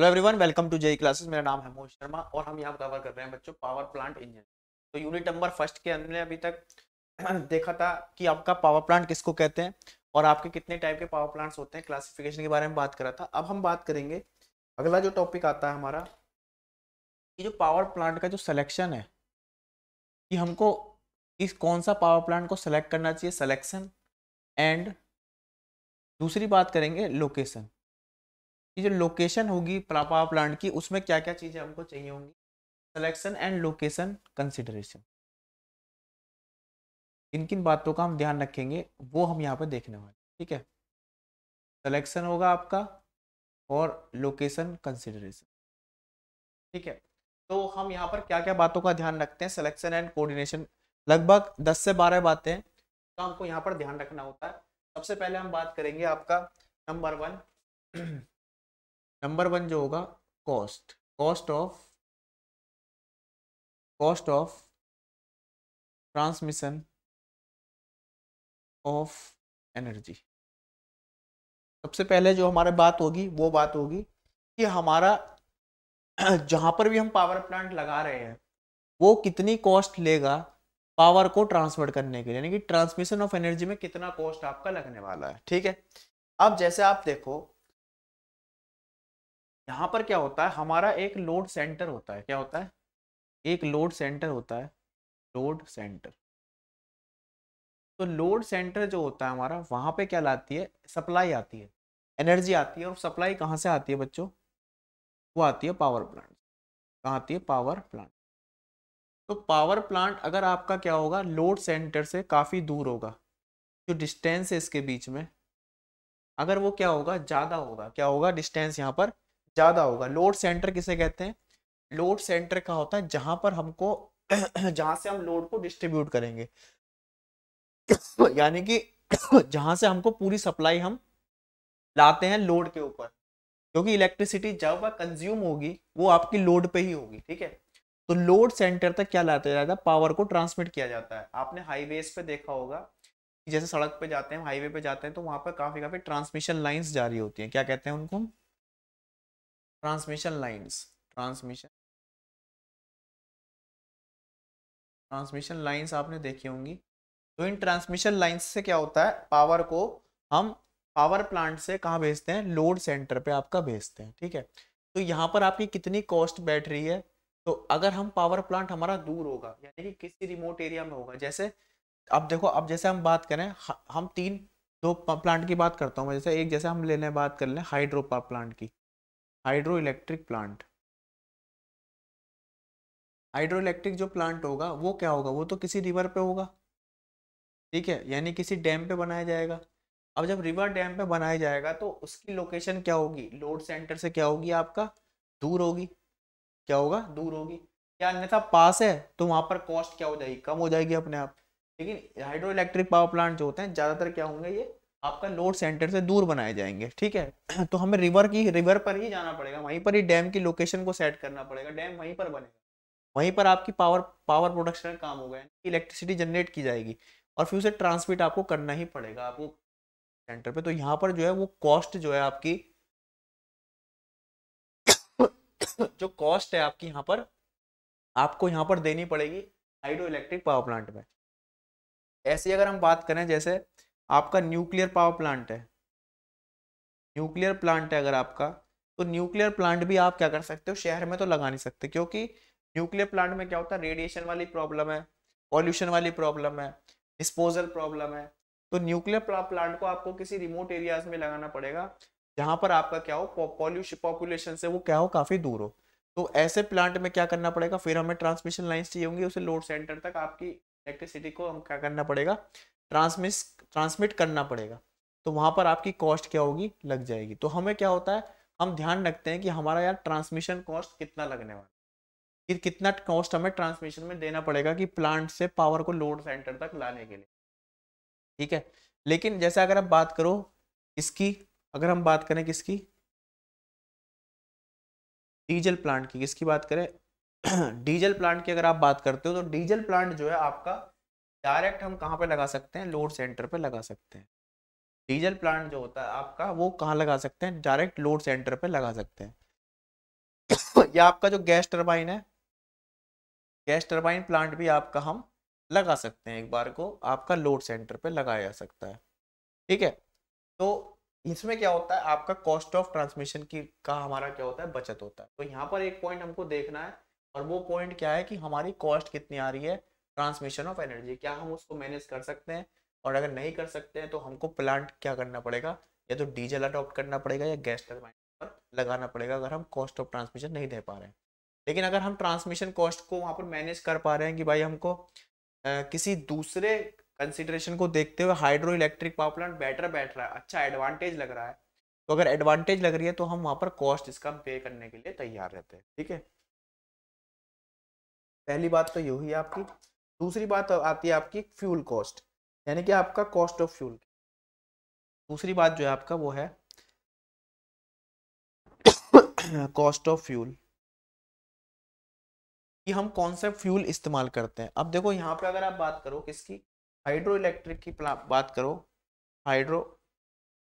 Hello everyone welcome to JEE classes मेरा नाम है मोहित शर्मा और हम यहाँ कवर कर रहे हैं बच्चों पावर प्लांट इंजन तो यूनिट नंबर फ़र्स्ट के अंदर अभी तक देखा था कि आपका पावर प्लांट किसको कहते हैं और आपके कितने टाइप के पावर प्लांट्स होते हैं क्लासिफिकेशन के बारे में बात करा था। अब हम बात करेंगे, अगला जो टॉपिक आता है हमारा कि जो पावर प्लांट का जो सिलेक्शन है, कि हमको इस कौन सा पावर प्लांट को सेलेक्ट करना चाहिए सलेक्शन एंड दूसरी बात करेंगे लोकेशन कि जो लोकेशन होगी पावर प्लांट की, उसमें क्या क्या चीज़ें हमको चाहिए होंगी? सिलेक्शन एंड लोकेशन कंसिडरेशन किन किन बातों का हम ध्यान रखेंगे, वो हम यहाँ पे देखने वाले ठीक है? सिलेक्शन होगा आपका और लोकेशन कंसिडरेशन ठीक है? तो हम यहाँ पर क्या क्या बातों का ध्यान रखते हैं? सिलेक्शन एंड कोऑर्डिनेशन लगभग 10 से 12 बातें तो हमको यहाँ पर ध्यान रखना होता है। सबसे पहले हम बात करेंगे आपका नंबर वन नंबर वन जो होगा cost cost of cost of transmission of energy सबसे पहले जो हमारे बात होगी, वो बात होगी कि हमारा जहाँ पर भी हम पावर प्लांट लगा रहे हैं, वो कितनी कॉस्ट लेगा पावर को ट्रांसफ़र करने के लिए? यानी कि ट्रांसमिशन ऑफ़ एनर्जी में कितना कॉस्ट आपका लगने वाला है, ठीक है? अब जैसे आप देखो यहाँ पर क्या होता है? हमारा एक लोड सेंटर होता है। क्या होता है? एक लोड सेंटर होता है। लोड सेंटर तो लोड सेंटर जो होता है हमारा, वहाँ पे क्या लाती है? सप्लाई आती है। एनर्जी आती है और सप्लाई कहाँ से आती है बच्चों? वो आती है पावर प्लांट कहाँ आती है? पावर प्लांट तो पावर प्लांट अगर आपका क्या होगा? लोड सेंटर से काफ़ी दूर होगा। जो डिस्टेंस है इसके बीच में, अगर वो क्या होगा? ज़्यादा होगा। क्या होगा? डिस्टेंस यहाँ पर ज़्यादा होगा। लोड सेंटर किसे कहते हैं? लोड सेंटर का होता है जहाँ पर हमको जहाँ से हम लोड को डिस्ट्रीब्यूट करेंगे। यानी कि जहाँ से हमको पूरी सप्लाई हम लाते हैं लोड के ऊपर। क्योंकि इलेक्ट्रिसिटी जब वह कंज्यूम होगी, वो आपकी लोड पे ही होगी, ठीक है? तो लोड सेंटर तक क्या लाते जाता है? पावर को ट्रांसमिट किया जाता है। आपने हाईवेज पे देखा होगा जैसे सड़क पे जाते हैं हाईवे पे जाते हैं तो वहाँ पर काफ़ी काफ़ी ट्रांसमिशन लाइंस जारी होती हैं। क्या कहते हैं उनको? Transmission lines transmission transmission lines आपने देखी होंगी। तो इन ट्रांसमिशन लाइंस से क्या होता है? पावर को हम पावर प्लांट से कहाँ भेजते हैं? लोड सेंटर पे आपका भेजते हैं, ठीक है? तो यहाँ पर आपकी कितनी कॉस्ट बैठ रही है? तो अगर हम पावर प्लांट हमारा दूर होगा, यानी कि किसी रिमोट एरिया में होगा, जैसे अब देखो, अब जैसे हम बात करें हम तीन, दो प्लांट की बात करता हूँ जैसे एक जैसे हम लेने बात कर लें हाइड्रो प्लांट की। Hydro electric plant. Hydro electric जो प्लांट होगा, वो क्या होगा? वो तो किसी रिवर पे होगा। ठीक है? यानी किसी डैम पे बनाया जाएगा। अब जब रिवर डैम पे बनाया जाएगा तो उसकी लोकेशन क्या होगी? लोड सेंटर से क्या होगी आपका? दूर होगी। क्या होगा? दूर होगी। क्या अन्यथा पास है तो वहाँ पर कॉस्ट क्या हो जाएगी? कम हो जाएगी अपने आप। लेकिन हाइड्रो इलेक्ट्रिक पावर प्लांट जो होते हैं, ज़्यादातर क्या होंगे ये? आपका लोड सेंटर से दूर बनाए जाएँगे, ठीक है? तो हमें रिवर की, रिवर पर ही जाना पड़ेगा, वहीं पर ही डैम की लोकेशन को सेट करना पड़ेगा, डैम वहीं पर बनेगा। वहीं पर आपकी पावर पावर प्रोडक्शन का काम होगा इलेक्ट्रिसिटी जनरेट की जाएगी, और फिर उसे ट्रांसमिट आपको करना ही पड़ेगा आपको सेंटर पे। तो यहाँ पर जो है वो कॉस्ट जो है आपकी जो कॉस्ट है आपकी यहाँ पर, आपको यहाँ पर देनी पड़ेगी हाइड्रो इलेक्ट्रिक पावर प्लांट में। ऐसी अगर हम बात करें, जैसे आपका न्यूक्लियर पावर प्लांट है। न्यूक्लियर प्लांट है अगर आपका तो न्यूक्लियर प्लांट भी आप क्या कर सकते हो? शहर में तो लगा नहीं सकते, क्योंकि न्यूक्लियर प्लांट में क्या होता है? रेडिएशन वाली प्रॉब्लम है, पॉल्यूशन वाली प्रॉब्लम है, डिस्पोजल प्रॉब्लम है। तो न्यूक्लियर प्लांट को आपको किसी रिमोट एरियाज़ में लगाना पड़ेगा, जहाँ पर आपका क्या हो? पॉल्यूशन पॉपुलेशन से वो क्या हो? काफ़ी दूर हो। तो ऐसे प्लांट में क्या करना पड़ेगा? फिर हमें ट्रांसमिशन लाइन्स चाहिए होंगी, उसे लोड सेंटर तक आपकी इलेक्ट्रिसिटी को हम क्या करना पड़ेगा? ट्रांसमिस, ट्रांसमिट करना पड़ेगा। तो वहाँ पर आपकी कॉस्ट क्या होगी? लग जाएगी। तो हमें क्या होता है? हम ध्यान रखते हैं कि हमारा यार ट्रांसमिशन कॉस्ट कितना लगने वाला कि कितना कॉस्ट हमें ट्रांसमिशन में देना पड़ेगा कि प्लांट से पावर को लोड सेंटर तक लाने के लिए। ठीक है? लेकिन जैसे अगर आप बात करो इसकी, अगर हम बात करें किसकी? डीजल प्लांट की, किसकी बात करें? डीजल प्लांट की अगर आप बात करते हो तो डीजल प्लांट जो है आपका डायरेक्ट हम कहाँ पे लगा सकते हैं? लोड सेंटर पे लगा सकते हैं। डीजल प्लांट जो होता है आपका, वो कहाँ लगा सकते हैं? डायरेक्ट लोड सेंटर पे लगा सकते हैं। या आपका जो गैस टरबाइन है, गैस टरबाइन प्लांट भी आपका हम लगा सकते हैं एक बार को, आपका लोड सेंटर पे लगाया जा सकता है। ठीक है? तो इसमें क्या होता है? आपका कॉस्ट ऑफ़ ट्रांसमिशन की, का हमारा क्या होता है? बचत होता है। तो यहाँ पर एक पॉइंट हमको देखना है और वो पॉइंट क्या है कि हमारी कॉस्ट कितनी आ रही है? ट्रांसमिशन ऑफ़ एनर्जी क्या हम उसको मैनेज कर सकते हैं? और अगर नहीं कर सकते हैं तो हमको प्लांट क्या करना पड़ेगा? या तो डीजल अडॉप्ट करना पड़ेगा या गैस टर्बाइन पर लगाना पड़ेगा अगर हम कॉस्ट ऑफ़ ट्रांसमिशन नहीं दे पा रहे हैं। लेकिन अगर हम ट्रांसमिशन कॉस्ट को वहाँ पर मैनेज कर पा रहे हैं कि भाई हमको आ, किसी दूसरे कंसिडरेशन को देखते हुए hydro electric power plant better बैठ रहा है अच्छा एडवांटेज लग रहा है तो अगर एडवांटेज लग रही है तो हम वहाँ पर कॉस्ट इसका पे करने के लिए तैयार रहते हैं ठीक है? पहली बात तो यही है आपकी दूसरी बात आती है आपकी फ्यूल कॉस्ट, यानी कि आपका कॉस्ट ऑफ़ फ्यूल। दूसरी बात जो है आपका वो है कॉस्ट ऑफ़ फ्यूल। कि हम कौन सा फ्यूल इस्तेमाल करते हैं। अब देखो यहाँ पे अगर आप बात करो किसकी हाइड्रो इलेक्ट्रिक की बात करो, हाइड्रो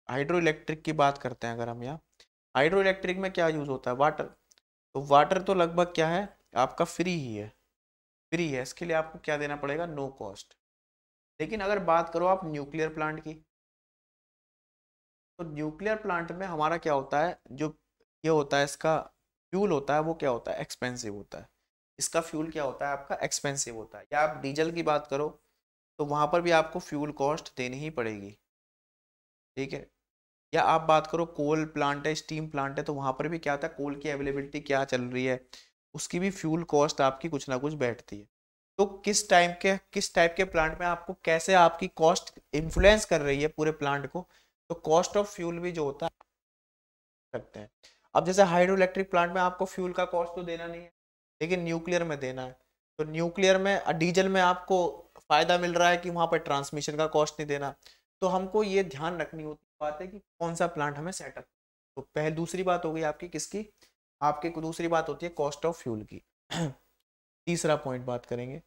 हाइड्रो इलेक्ट्रिक की बात करते हैं अगर हम यहाँ। हाइड्रो इलेक्ट्रिक में क्या यूज़ होता है? वाटर। तो वाटर तो लगभग क्या है? आपका फ्री ही है। फ्री है, इसके लिए आपको क्या देना पड़ेगा? नो कॉस्ट लेकिन अगर बात करो आप न्यूक्लियर प्लांट की तो न्यूक्लियर प्लांट में हमारा क्या होता है? जो ये होता है, इसका फ्यूल होता है, वो क्या होता है? एक्सपेंसिव होता है। इसका फ्यूल क्या होता है? आपका एक्सपेंसिव होता है। या आप डीजल की बात करो तो वहाँ पर भी आपको फ्यूल कॉस्ट देनी ही पड़ेगी। ठीक है? या आप बात करो कोल प्लांट है स्टीम प्लांट है तो वहाँ पर भी क्या होता है? कोल की अवेलेबिलिटी क्या चल रही है? उसकी भी फ्यूल कॉस्ट आपकी कुछ ना कुछ बैठती है। तो किस टाइम के, किस टाइप के प्लांट में आपको कैसे आपकी कॉस्ट इन्फ्लुएंस कर रही है पूरे प्लांट को तो कॉस्ट ऑफ़ फ्यूल भी जो होता है सकते हैं। अब जैसे हाइड्रो इलेक्ट्रिक प्लांट में आपको फ्यूल का कॉस्ट तो देना नहीं है, लेकिन न्यूक्लियर में देना है। तो न्यूक्लियर में डीजल में आपको फ़ायदा मिल रहा है कि वहाँ पर ट्रांसमिशन का कॉस्ट नहीं देना। तो हमको ये ध्यान रखनी होती बात है कि कौन सा प्लांट हमें सेटअप तो पहले, दूसरी बात हो गई आपकी किसकी? आपकी दूसरी बात होती है कॉस्ट ऑफ़ फ्यूल की। तीसरा पॉइंट बात करेंगे,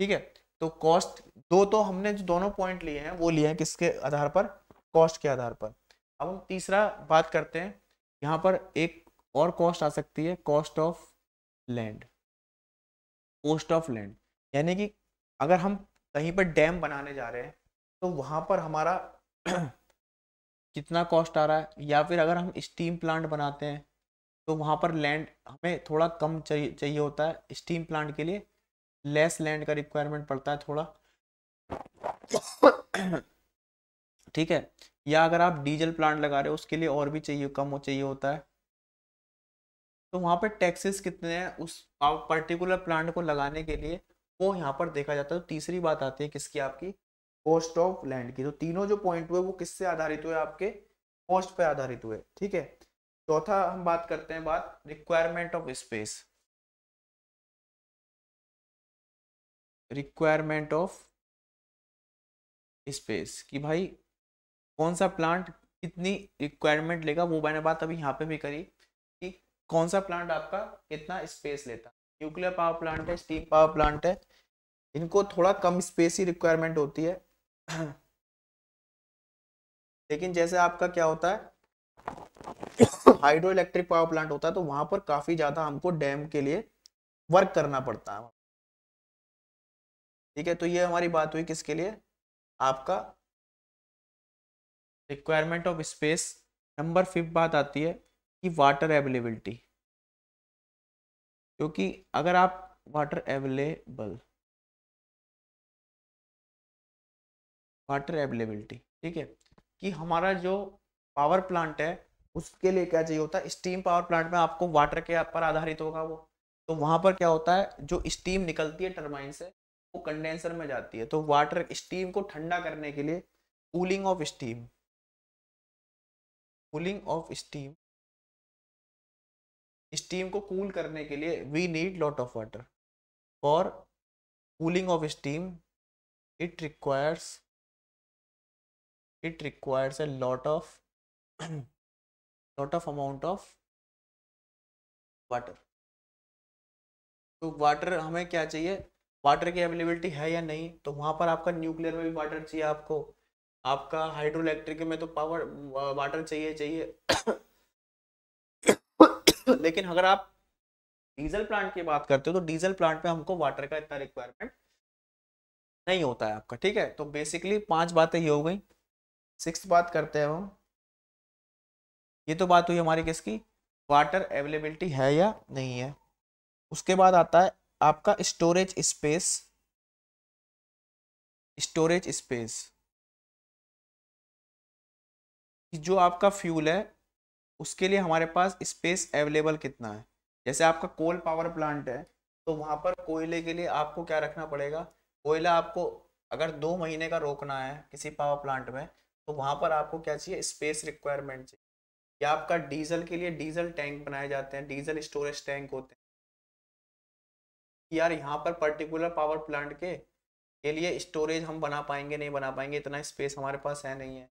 ठीक है? तो कॉस्ट दो तो हमने जो दोनों पॉइंट लिए हैं, वो लिए हैं किसके आधार पर? कॉस्ट के आधार पर। अब हम तीसरा बात करते हैं, यहाँ पर एक और कॉस्ट आ सकती है cost of land cost of land यानी कि अगर हम कहीं पर डैम बनाने जा रहे हैं तो वहाँ पर हमारा कितना कॉस्ट आ रहा है? या फिर अगर हम स्टीम प्लांट बनाते हैं तो वहाँ पर लैंड हमें थोड़ा कम चाहिए चाहिए होता है। स्टीम प्लांट के लिए लेस लैंड का रिक्वायरमेंट पड़ता है थोड़ा। ठीक है? या अगर आप डीजल प्लांट लगा रहे हो, उसके लिए और भी चाहिए, कम हो, चाहिए होता है। तो वहाँ पर टैक्सेस कितने हैं? उस पर्टिकुलर प्लांट को लगाने के लिए वो यहाँ पर देखा जाता है। तो तीसरी बात आती है किसकी? आपकी कॉस्ट ऑफ़ लैंड की। तो तीनों जो पॉइंट हुए, वो किससे आधारित हुए? आपके कॉस्ट पर आधारित हुए। ठीक है? चौथा हम बात करते हैं बात requirement of space requirement of space कि भाई कौन सा प्लांट कितनी रिक्वायरमेंट लेगा वो मैंने बात अभी यहाँ पे भी करी कि कौन सा प्लांट आपका कितना स्पेस लेता न्यूक्लियर पावर प्लांट है स्टीम पावर प्लांट है, इनको थोड़ा कम स्पेस ही रिक्वायरमेंट होती है। लेकिन जैसे आपका क्या होता है हाइड्रो इलेक्ट्रिक पावर प्लांट होता है तो वहाँ पर काफ़ी ज़्यादा हमको डैम के लिए वर्क करना पड़ता है। ठीक है तो ये हमारी बात हुई किसके लिए? आपका requirement of space number fifth बात आती है कि वाटर अवेलेबिलिटी क्योंकि अगर आप वाटर अवेलेबल वाटर अवेलेबिलिटी ठीक है, कि हमारा जो पावर प्लांट है, उसके लिए क्या चाहिए होता है? स्टीम पावर प्लांट में आपको वाटर के पर आधारित होगा वो। तो वहाँ पर क्या होता है, जो स्टीम निकलती है टर्बाइन से, वो कंडेंसर में जाती है। तो वाटर, स्टीम को ठंडा करने के लिए cooling of steam. Cooling of steam. Steam को कूल करने के लिए we need lot of water for cooling of steam it requires it requires a lot of lot of amount of water तो वाटर हमें क्या चाहिए? वाटर की availability है या नहीं? तो वहाँ पर आपका न्यूक्लियर में भी वाटर चाहिए आपको। आपका हाइड्रो इलेक्ट्रिक में तो पावर वाटर चाहिए चाहिए। लेकिन अगर आप डीजल प्लांट की बात करते हो तो डीजल प्लांट पे हमको वाटर का इतना रिक्वायरमेंट नहीं होता है आपका, ठीक है? तो बेसिकली पाँच बातें ये हो गई। सिक्स बात करते हैं हम। ये तो बात हुई हमारी किसकी? वाटर अवेलेबिलिटी है या नहीं है? उसके बाद आता है, आपका स्टोरेज स्पेस स्टोरेज स्पेस जो आपका फ्यूल है, उसके लिए हमारे पास स्पेस अवेलेबल कितना है? जैसे आपका कोल पावर प्लांट है तो वहाँ पर कोयले के लिए आपको क्या रखना पड़ेगा? कोयला आपको अगर दो महीने का रोकना है किसी पावर प्लांट में तो वहाँ पर आपको क्या चाहिए? स्पेस रिक्वायरमेंट चाहिए। या आपका डीजल के लिए डीजल टैंक बनाए जाते हैं, डीजल स्टोरेज टैंक होते हैं। यार यहाँ पर पर्टिकुलर पावर प्लांट के के लिए स्टोरेज हम बना पाएँगे, नहीं बना पाएँगे, इतना स्पेस हमारे पास है नहीं है।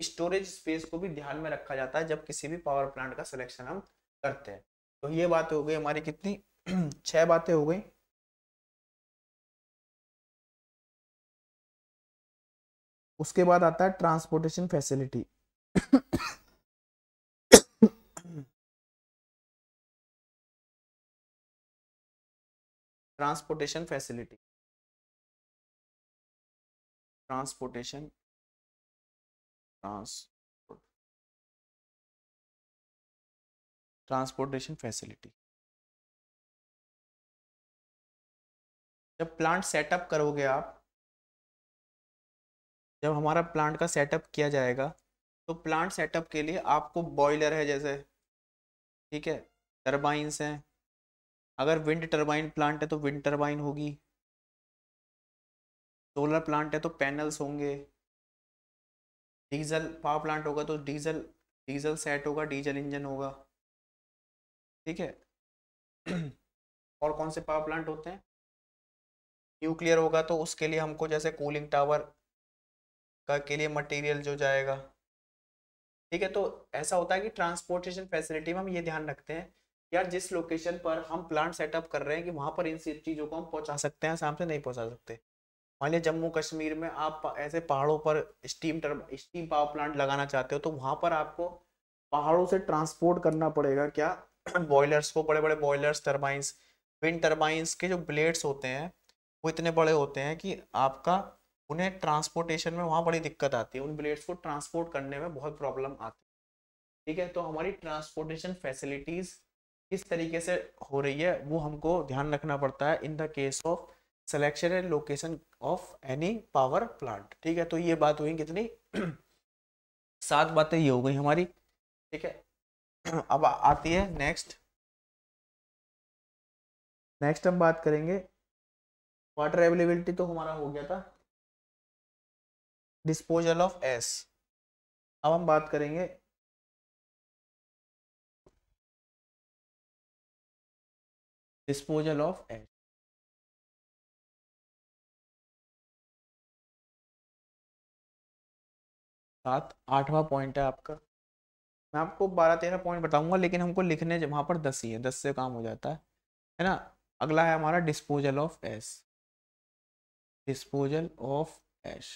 स्टोरेज स्पेस को भी ध्यान में रखा जाता है जब किसी भी पावर प्लांट का सिलेक्शन हम करते हैं। तो ये बातें हो गई हमारी कितनी, छह बातें हो गई। उसके बाद आता है transportation facility. Transportation facility. Transportation. Transport transportation facility. जब प्लांट सेटअप करोगे आप, जब हमारा प्लांट का सेटअप किया जाएगा तो प्लांट सेटअप के लिए आपको बॉयलर है जैसे, ठीक है, टर्बाइंस हैं अगर विंड टर्बाइन प्लांट है तो विंड टर्बाइन होगी। सोलर प्लांट है तो पैनल्स होंगे। डीजल पावर प्लांट होगा तो डीजल डीजल सेट होगा डीजल इंजन होगा। ठीक है? और कौन से पावर प्लांट होते हैं? न्यूक्लियर होगा तो उसके लिए हमको जैसे कूलिंग टावर का के लिए मटेरियल जो जाएगा। ठीक है? तो ऐसा होता है कि ट्रांसपोर्टेशन फैसिलिटी में हम ये ध्यान रखते हैं यार जिस लोकेशन पर हम प्लांट सेटअप कर रहे हैं कि वहाँ पर इन सब चीज़ों को हम पहुँचा सकते हैं, आसाम से नहीं पहुँचा सकते। मान लिया जम्मू कश्मीर में आप ऐसे पहाड़ों पर स्टीम टर स्टीम पावर प्लांट लगाना चाहते हो तो वहाँ पर आपको पहाड़ों से ट्रांसपोर्ट करना पड़ेगा क्या? बॉयलर्स को बड़े बड़े बॉयलर्स टर्बाइंस विंड टर्बाइंस के जो ब्लेड्स होते हैं, वो इतने बड़े होते हैं कि आपका उन्हें ट्रांसपोर्टेशन में वहाँ बड़ी दिक्कत आती है। उन ब्लेड्स को ट्रांसपोर्ट करने में बहुत प्रॉब्लम आती है। ठीक है तो हमारी ट्रांसपोर्टेशन फैसिलिटीज़ किस तरीके से हो रही है, वो हमको ध्यान रखना पड़ता है in the case of selection and location of any power plant ठीक है तो ये बात हुई कितनी? सात बातें ये हो गई हमारी। ठीक है, अब आती है नेक्स्ट नेक्स्ट हम बात करेंगे। वाटर अवेलेबिलिटी तो हमारा हो गया था। डिस्पोजल ऑफ़ एस अब हम बात करेंगे डिस्पोजल ऑफ़ एस सात, आठवां पॉइंट है आपका। मैं आपको बारह, तेरह पॉइंट बताऊँगा, लेकिन हमको लिखने वहाँ पर दस ही है, दस से काम हो जाता है। है ना? अगला है हमारा disposal of ash disposal of ash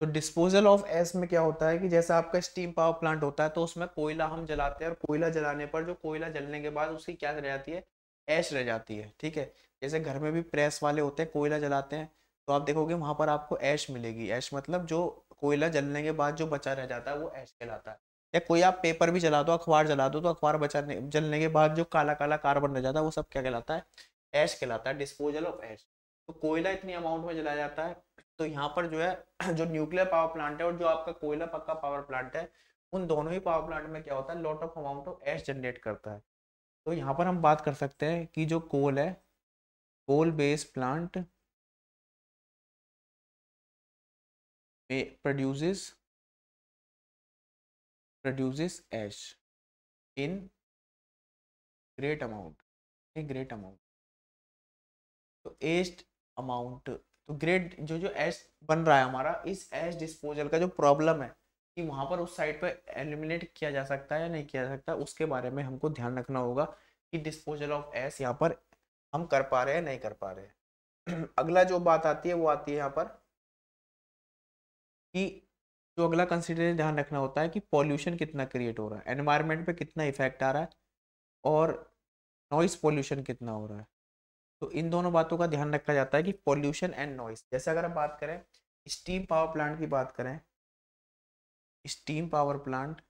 तो डिस्पोजल ऑफ़ एस में क्या होता है कि जैसे आपका स्टीम पावर प्लांट होता है तो उसमें कोयला हम जलाते हैं और कोयला जलाने पर जो कोयला जलने के बाद उसकी क्या रह जाती है? ऐश रह जाती है, ठीक है? जैसे घर में भी प्रेस वाले होते हैं, कोयला जलाते हैं तो आप देखोगे वहाँ पर आपको ऐश मिलेगी। ऐश मतलब जो कोयला जलने के बाद जो बचा रह जाता है, वो ऐश कहलाता है। या कोई आप पेपर भी जला दो, अखबार जला दो तो अखबार बचाने जलने के बाद जो काला काला कार्बन रह जाता है, वो सब क्या कहलाता है? ऐश कहलाता है डिस्पोजल ऑफ़ ऐश तो कोयला इतनी अमाउंट में जलाया जाता है तो यहाँ पर जो है, जो न्यूक्लियर पावर प्लांट है और जो आपका कोयला पक्का पावर प्लांट है, उन दोनों ही पावर प्लांट में क्या होता है lot of amount of ash generate करता है। तो यहाँ पर हम बात कर सकते हैं कि जो कोल है coal base plant produces produces ash in great amount in great amount तो एस्ट अमाउंट तो ग्रेट जो जो एश बन रहा है हमारा, इस एस डिस्पोजल का जो प्रॉब्लम है, कि वहाँ पर उस साइड पर एलिमिनेट किया जा सकता है या नहीं किया जा सकता, उसके बारे में हमको ध्यान रखना होगा कि डिस्पोजल ऑफ़ एस यहाँ पर हम कर पा रहे हैं नहीं कर पा रहे हैं। अगला जो बात आती है, वो आती है यहाँ पर कि जो अगला कंसिडरेशन ध्यान रखना होता है कि पॉल्यूशन कितना क्रिएट हो रहा है एनवायरनमेंट पे कितना इफ़ेक्ट आ रहा है और नॉइस पॉल्यूशन कितना हो रहा है। तो इन दोनों बातों का ध्यान रखा जाता है कि पॉल्यूशन एंड नॉइस जैसे अगर हम बात करें स्टीम पावर प्लांट की बात करें steam power plant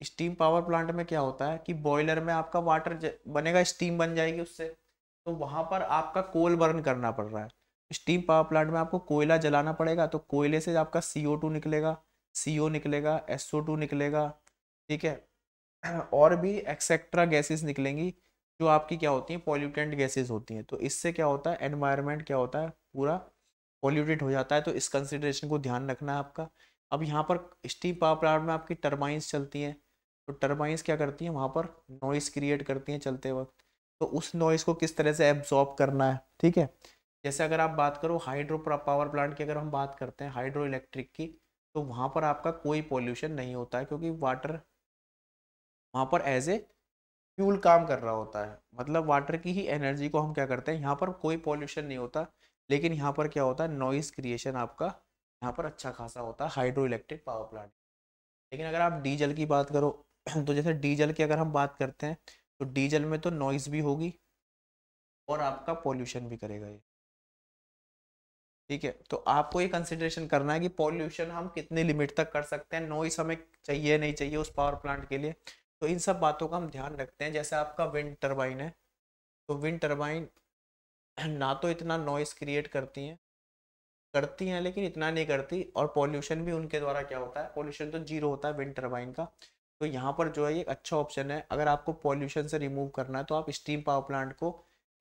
steam power plant में क्या होता है कि बॉयलर में आपका वाटर बनेगा स्टीम बन जाएगी उससे। तो वहाँ पर आपका कोल बर्न करना पड़ रहा है। स्टीम पावर प्लांट में आपको कोयला जलाना पड़ेगा तो कोयले से आपका सी ओ टू निकलेगा सी ओ निकलेगा एस निकलेगा, ठीक है। और भी एक्सेट्रा गैसेस निकलेंगी। जो आपकी क्या होती हैं पॉल्यूटेंट गैसेस होती हैं। तो इससे क्या होता है एनवायरनमेंट क्या होता है, पूरा पॉल्यूटेड हो जाता है। तो इस कंसिडरेशन को ध्यान रखना है आपका। अब यहाँ पर स्टीम पावर प्लांट में आपकी टर्बाइंस चलती हैं। तो टर्बाइंस क्या करती हैं, वहाँ पर नॉइस क्रिएट करती हैं चलते वक्त। तो उस नॉइस को किस तरह से एब्जॉर्ब करना है, ठीक है? जैसे अगर आप बात करो हाइड्रो पावर प्लांट की अगर हम बात करते हैं हाइड्रो इलेक्ट्रिक की तो वहाँ पर आपका कोई पॉल्यूशन नहीं होता है, क्योंकि वाटर वहाँ पर एज ए फ्यूल काम कर रहा होता है। मतलब वाटर की ही एनर्जी को हम क्या करते हैं, यहाँ पर कोई पॉल्यूशन नहीं होता, लेकिन यहाँ पर क्या होता है नॉइस क्रिएशन आपका यहाँ पर अच्छा खासा होता है हाइड्रो इलेक्ट्रिक पावर प्लांट लेकिन अगर आप डीजल की बात करो तो जैसे डीजल की अगर हम बात करते हैं तो डीजल में तो नॉइस भी होगी और आपका पॉल्यूशन भी करेगा ये। ठीक है तो आपको ये कंसिडरेशन करना है कि पॉल्यूशन हम कितने लिमिट तक कर सकते हैं। नॉइस हमें चाहिए, नहीं चाहिए उस पावर प्लांट के लिए। तो इन सब बातों का हम ध्यान रखते हैं। जैसे आपका विंड टर्बाइन है तो विंड टर्बाइन ना तो इतना नॉइस क्रिएट करती हैं करती हैं, लेकिन इतना नहीं करती। और पॉल्यूशन भी उनके द्वारा क्या होता है? पॉल्यूशन तो ज़ीरो होता है विंड टर्बाइन का। तो यहाँ पर जो है एक अच्छा ऑप्शन है। अगर आपको पॉल्यूशन से रिमूव करना है तो आप स्टीम पावर प्लांट को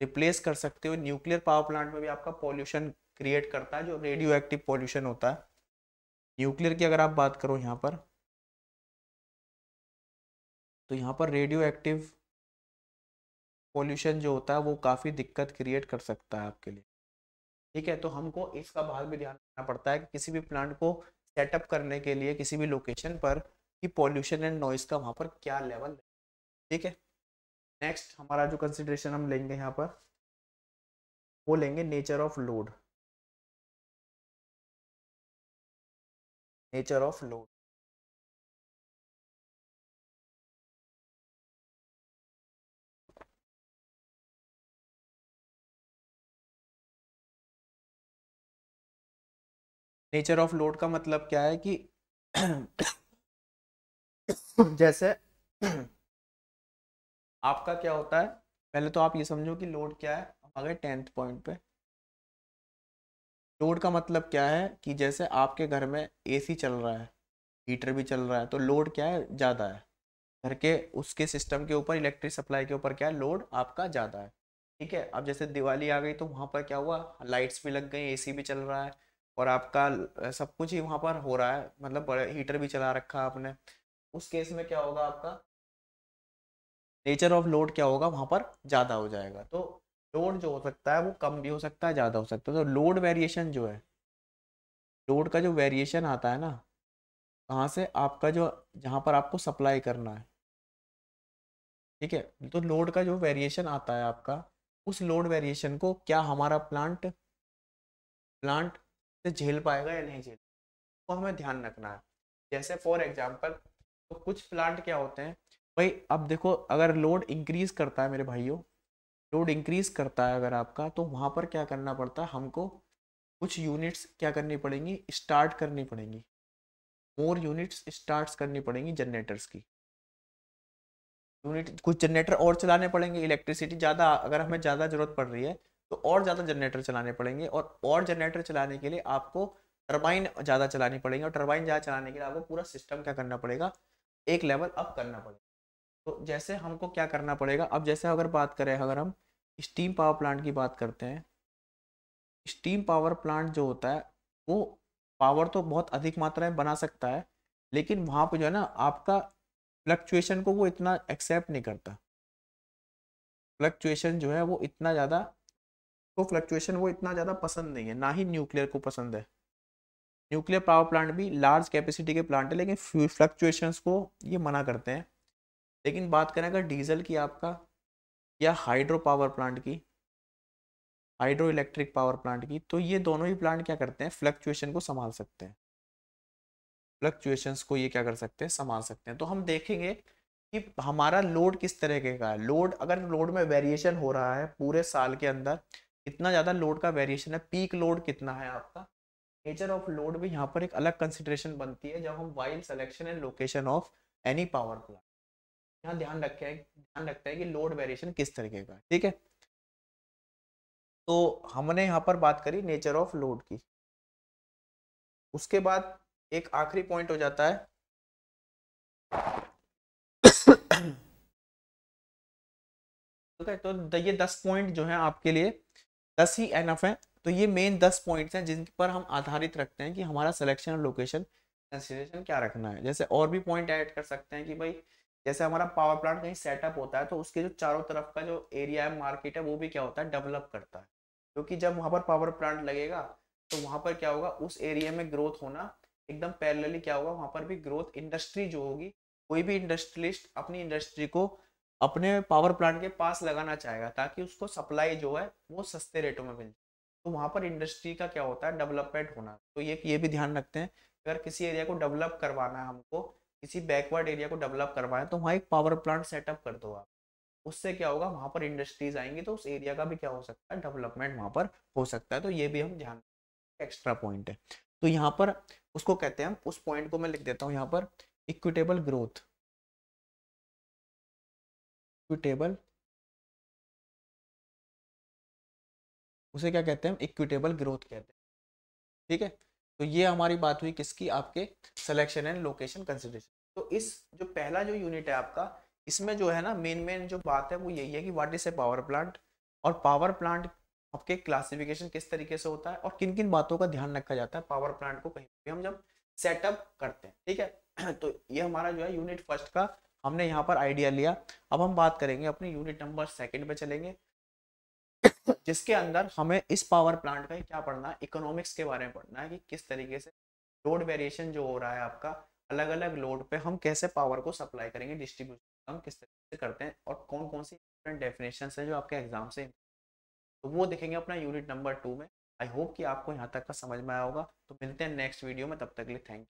रिप्लेस कर सकते हो। न्यूक्लियर पावर प्लांट में भी आपका पॉल्यूशन क्रिएट करता है, जो रेडियो एक्टिव पॉल्यूशन होता है। न्यूक्लियर की अगर आप बात करो यहाँ पर तो यहाँ पर रेडियो एक्टिव पॉल्यूशन जो होता है, वो काफ़ी दिक्कत क्रिएट कर सकता है आपके लिए। ठीक है तो हमको इसका भाग भी ध्यान रखना पड़ता है कि किसी भी प्लांट को सेटअप करने के लिए किसी भी लोकेशन पर कि पॉल्यूशन एंड नॉइस का वहाँ पर क्या लेवल है। ठीक है? नेक्स्ट हमारा जो कंसिड्रेशन हम लेंगे यहाँ पर, वो लेंगे nature of load nature of load nature of load का मतलब क्या है कि जैसे आपका क्या होता है, पहले तो आप ये समझो कि लोड क्या है, हम आ गए टेंथ पॉइंट पे। लोड का मतलब क्या है कि जैसे आपके घर में एसी चल रहा है, हीटर भी चल रहा है तो लोड क्या है, ज़्यादा है। घर के, उसके सिस्टम के ऊपर, इलेक्ट्रिक सप्लाई के ऊपर क्या है, लोड आपका ज़्यादा है। ठीक है, अब जैसे दिवाली आ गई तो वहाँ पर क्या हुआ, लाइट्स भी लग गई, एसी भी चल रहा है और आपका सब कुछ ही वहाँ पर हो रहा है। मतलब बड़े, हीटर भी चला रखा आपने। उस केस में क्या होगा आपका? नेचर ऑफ़ लोड क्या होगा? वहाँ पर ज़्यादा हो जाएगा। तो लोड जो हो सकता है वो कम भी हो सकता है, ज़्यादा हो सकता है। तो लोड वेरिएशन जो है, लोड का जो वेरिएशन आता है ना, कहाँ से? आपका जो, जहाँ पर आपको सप्लाई करना है। ठीक है? तो लोड का जो वेरिएशन आता है आपका, उस लोड वेरिएशन को क्या हमारा प्लांट प्लांट से झेल पाएगा या नहीं झेल वो हमें ध्यान रखना है। जैसे फॉर एग्ज़ाम्पल तो कुछ प्लांट क्या होते हैं, भाई अब देखो, अगर लोड इंक्रीज करता है मेरे भाइयों लोड इंक्रीज करता है अगर आपका तो वहाँ पर क्या करना पड़ता है, हमको कुछ यूनिट्स क्या करनी पड़ेंगी स्टार्ट करनी पड़ेंगी। मोर यूनिट्स स्टार्ट करनी पड़ेंगी जनरेटर्स की। यूनिट कुछ जनरेटर और चलाने पड़ेंगे इलेक्ट्रिसिटी ज़्यादा, अगर हमें ज़्यादा ज़रूरत पड़ रही है तो और ज़्यादा जनरेटर चलाने पड़ेंगे और और जनरेटर चलाने के लिए आपको टर्बाइन ज़्यादा चलानी पड़ेगी और टर्बाइन ज़्यादा चलाने के लिए आपको पूरा सिस्टम क्या करना पड़ेगा? एक लेवल अप करना पड़ेगा। तो जैसे हमको क्या करना पड़ेगा? अब जैसे अगर बात करें, अगर हम स्टीम पावर प्लांट की बात करते हैं स्टीम पावर प्लांट जो होता है, वो पावर तो बहुत अधिक मात्रा में बना सकता है, लेकिन वहाँ पे जो है ना, आपका फ्लक्चुएशन को वो इतना एक्सेप्ट नहीं करता। फ्लक्चुएशन जो है वो इतना ज़्यादा तो फ्लक्चुएशन वो इतना ज़्यादा पसंद नहीं है, ना ही न्यूक्लियर को पसंद है। न्यूक्लियर पावर प्लांट भी लार्ज कैपेसिटी के प्लांट है, लेकिन फ्लक्चुएशंस को ये मना करते हैं। लेकिन बात करें अगर डीजल की आपका या हाइड्रो पावर प्लांट की हाइड्रो इलेक्ट्रिक पावर प्लांट की तो ये दोनों ही प्लांट क्या करते हैं? फ्लक्चुएशन को संभाल सकते हैं। फ्लक्चुएशंस को ये क्या कर सकते हैं? संभाल सकते हैं। तो हम देखेंगे कि हमारा लोड किस तरीके का है। लोड अगर लोड में वेरिएशन हो रहा है पूरे साल के अंदर कितना ज़्यादा लोड का वेरिएशन है पीक लोड कितना है आपका? नेचर ऑफ़ लोड भी यहाँ पर एक अलग कंसिडरेशन बनती है जब हम while selection and location of any power plant यहाँ ध्यान रखे, ध्यान रखते हैं कि लोड वेरिएशन किस तरीके का ठीक है? तो हमने यहाँ पर बात करी नेचर ऑफ़ लोड की। उसके बाद एक आखिरी पॉइंट हो जाता है। तो ये दस पॉइंट जो है आपके लिए। दस ही एनफ है। तो ये मेन दस पॉइंट्स हैं जिन पर हम आधारित रखते हैं कि हमारा सिलेक्शन और लोकेशन कंसिडरेशन क्या रखना है। जैसे और भी पॉइंट ऐड कर सकते हैं कि भाई, जैसे हमारा पावर प्लांट कहीं सेटअप होता है तो उसके जो चारों तरफ़ का जो एरिया है मार्केट है, वो भी क्या होता है डेवलप करता है। क्योंकि तो जब वहाँ पर पावर प्लांट लगेगा तो वहाँ पर क्या होगा, उस एरिया में ग्रोथ होना एकदम पैरेलली क्या होगा, वहाँ पर भी ग्रोथ इंडस्ट्री जो होगी, कोई भी इंडस्ट्रियलिस्ट अपनी इंडस्ट्री को अपने पावर प्लांट के पास लगाना चाहेगा, ताकि उसको सप्लाई जो है, वो सस्ते रेटों में मिल जाए। तो वहाँ पर इंडस्ट्री का क्या होता है डेवलपमेंट होना। तो ये ये भी ध्यान रखते हैं। अगर किसी एरिया को डेवलप करवाना है हमको, किसी बैकवर्ड एरिया को डेवलप करवाना है तो वहाँ एक पावर प्लांट सेटअप कर दो आप। उससे क्या होगा, वहाँ पर इंडस्ट्रीज़ आएँगी तो उस एरिया का भी क्या हो सकता है डेवलपमेंट वहाँ पर हो सकता है। तो ये भी हम ध्यान एक्स्ट्रा पॉइंट है। तो यहाँ पर उसको कहते हैं, उस पॉइंट को मैं लिख देता हूँ यहाँ पर इक्विटेबल ग्रोथ इक्विटेबल उसे क्या कहते हैं? इक्विटेबल ग्रोथ कहते हैं। ठीक है? तो ये हमारी बात हुई किसकी? आपके सिलेक्शन एंड लोकेशन कंसिडरेशन तो इस जो पहला जो यूनिट है आपका, इसमें जो है ना मेन मेन जो बात है वो यही है कि what is a power plant और पावर प्लांट आपके क्लासिफिकेशन किस तरीके से होता है और किन किन बातों का ध्यान रखा जाता है पावर प्लांट को कहीं भी हम जब सेटअप करते हैं। ठीक है? तो ये हमारा जो है यूनिट फ़र्स्ट का हमने यहाँ पर आइडिया लिया। अब हम बात करेंगे, अपने यूनिट नंबर सेकंड पे चलेंगे। जिसके अंदर हमें इस पावर प्लांट का क्या पढ़ना है? इकोनॉमिक्स के बारे में पढ़ना है कि किस तरीके से लोड वेरिएशन जो हो रहा है आपका अलग अलग लोड पे हम कैसे पावर को सप्लाई करेंगे डिस्ट्रीब्यूशन हम किस तरीके से करते हैं और कौन कौन सी डिफरेंट डेफिनेशन है जो आपके एग्ज़ाम से तो वो देखेंगे अपना यूनिट नंबर टू में। आई होप कि आपको यहाँ तक का समझ में आया होगा। तो मिलते हैं नेक्स्ट वीडियो में। तब तक के लिए थैंक यू